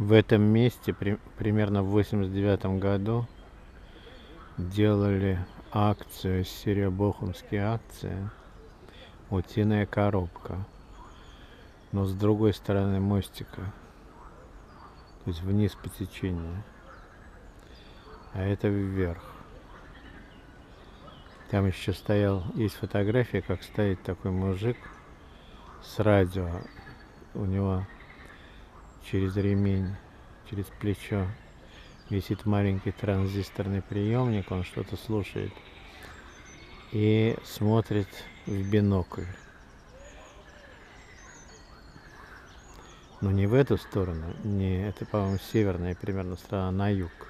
В этом месте при, примерно в 89 году делали акцию, серебряно-бохумские акции «Утиная коробка». Но с другой стороны мостика, то есть вниз по течению, а это вверх. Там еще стоял, есть фотография, как стоит такой мужик с радио. У него через ремень, через плечо висит маленький транзисторный приемник, он что-то слушает и смотрит в бинокль. Но не в эту сторону, не, это, по-моему, северная примерно страна, на юг.